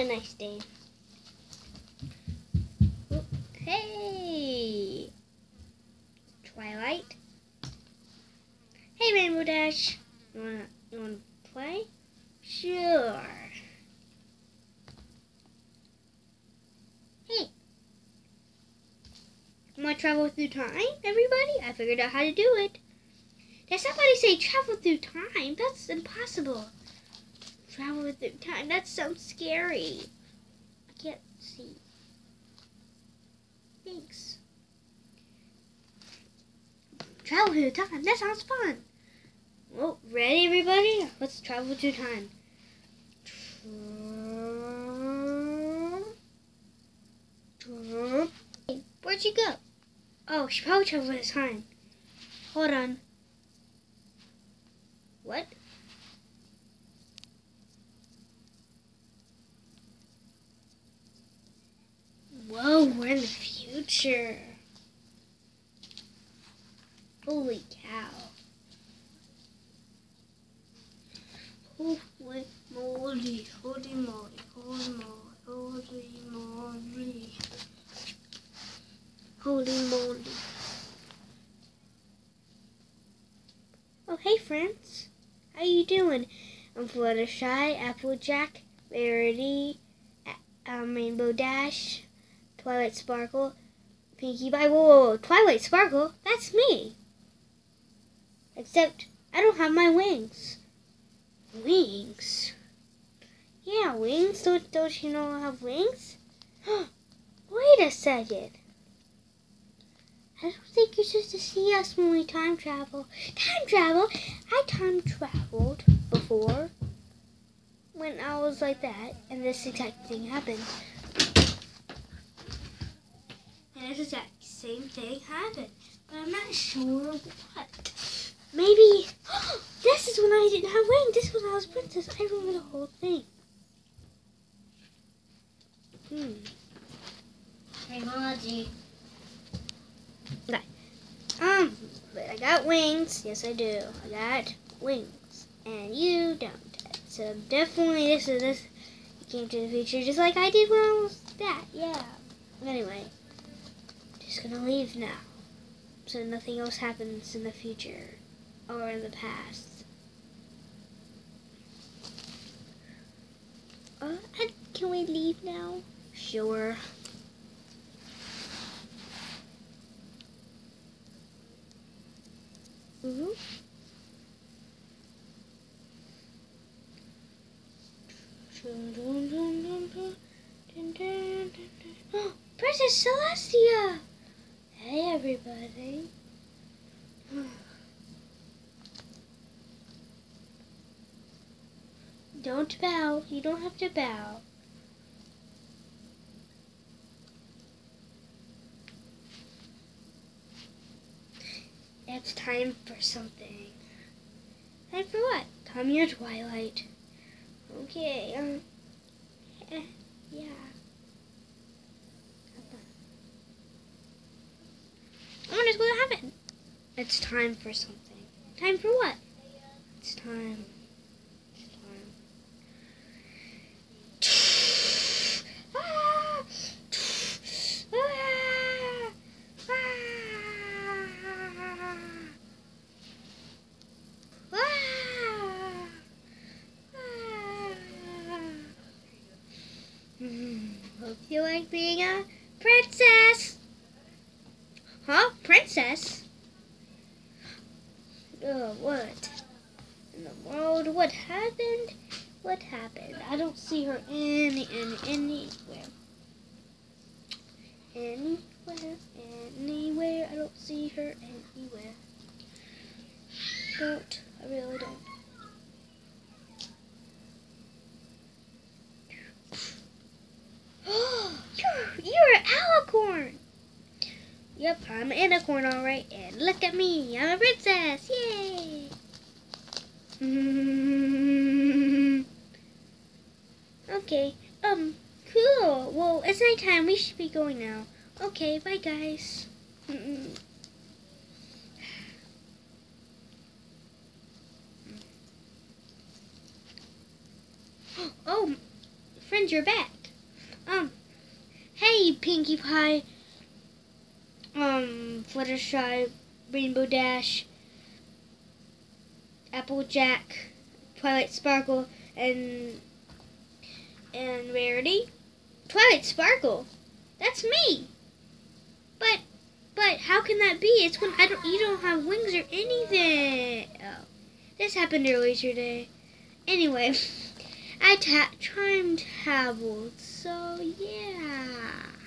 a nice day. Hey, Twilight. Hey, Rainbow Dash. You wanna you wanna play? Sure. Hey. Want to travel through time, everybody? I figured out how to do it. Did somebody say travel through time? That's impossible. Travel through time. That sounds scary. I can't see. Thanks. Travel through time. That sounds fun. Well, ready, everybody? Let's travel through time. Where'd she go? Oh, she probably traveled through time. Hold on. What? Whoa, we're in the future. Holy cow. Holy moly, holy moly, holy moly, holy moly. Holy moly. Oh, hey, friends. How you doing? I'm Fluttershy, Applejack, Rarity, A- um, Rainbow Dash, Twilight Sparkle, Pinkie Pie. Whoa, whoa, whoa, Twilight Sparkle? That's me. Except I don't have my wings. Wings? Yeah, wings. Don't, don't you know I have wings? Wait a second. I don't think you're supposed to see us when we time travel. Time travel? I time traveled before when I was like that, and this exact thing happened. This exact same thing happened, but I'm not sure what. Maybe this is when I didn't have wings. This was when I was princess. I remember the whole thing. Hmm. Technology. Um, but I got wings. Yes, I do. I got wings, and you don't. So definitely, this is this. You came to the future just like I did when I was that. Yeah. Anyway, just gonna leave now, so nothing else happens in the future or in the past. Uh, can we leave now? Sure. Mm-hmm. Princess Celestia! Hey, everybody. Don't bow. You don't have to bow. It's time for something. Time for what? Come here, Twilight. Okay, um, eh, yeah. I wonder what's going to happen. It's time for something. Time for what? It's time. It's time. Ah! Ah! Ah! Hope you like being a princess. Huh? Princess? Oh, what? In the world? What happened? What happened? I don't see her any, any, anywhere. Anywhere, anywhere. I don't see her anywhere. Don't. I really don't. you're, you're an alicorn! Yep, I'm an alicorn, alright. And look at me, I'm a princess! Yay! okay, um, cool. Well, it's nighttime. We should be going now. Okay, bye, guys. Oh, friends, you're back. Um, hey, Pinkie Pie, um, Fluttershy, Rainbow Dash, Applejack, Twilight Sparkle, and and Rarity. Twilight Sparkle, that's me. But but how can that be? It's when I don't you don't have wings or anything. Oh, this happened earlier today. Anyway, I ta- time traveled, so yeah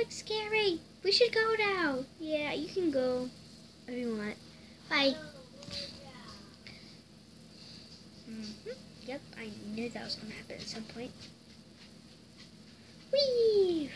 looks scary. We should go now. Yeah, you can go if you want. Bye. Mm -hmm. Yep, I knew that was going to happen at some point. Whee!